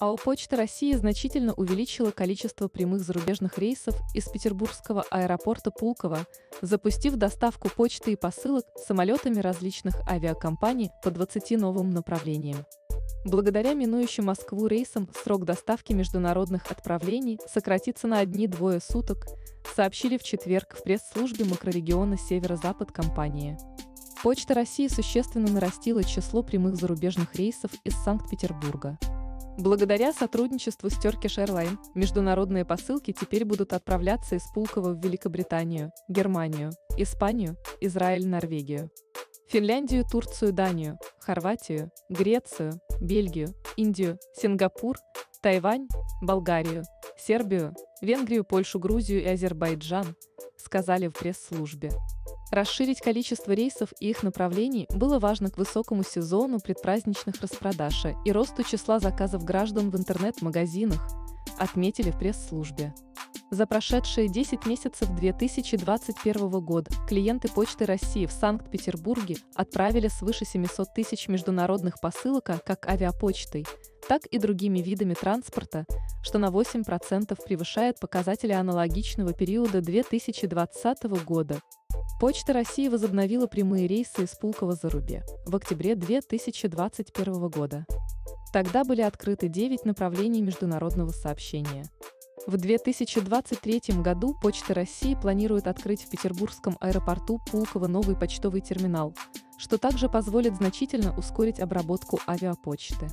АО «Почта России» значительно увеличила количество прямых зарубежных рейсов из петербургского аэропорта Пулково, запустив доставку почты и посылок самолетами различных авиакомпаний по 20 новым направлениям. Благодаря минующим Москву рейсам срок доставки международных отправлений сократится на одни-двое суток, сообщили в четверг в пресс-службе макрорегиона Северо-Запад компании. Почта России существенно нарастила число прямых зарубежных рейсов из Санкт-Петербурга. Благодаря сотрудничеству с Turkish Airlines международные посылки теперь будут отправляться из Пулково в Великобританию, Германию, Испанию, Израиль, Норвегию, Финляндию, Турцию, Данию, Хорватию, Грецию, Бельгию, Индию, Сингапур, Тайвань, Болгарию, Сербию, Венгрию, Польшу, Грузию и Азербайджан, сказали в пресс-службе. Расширить количество рейсов и их направлений было важно к высокому сезону предпраздничных распродаж и росту числа заказов граждан в интернет-магазинах, отметили в пресс-службе. За прошедшие 10 месяцев 2021 года клиенты Почты России в Санкт-Петербурге отправили свыше 700 тысяч международных посылок как авиапочтой, так и другими видами транспорта, что на 8% превышает показатели аналогичного периода 2020 года. Почта России возобновила прямые рейсы из Пулково за Рубе в октябре 2021 года. Тогда были открыты 9 направлений международного сообщения. В 2023 году Почта России планирует открыть в Петербургском аэропорту Пулково новый почтовый терминал, что также позволит значительно ускорить обработку авиапочты.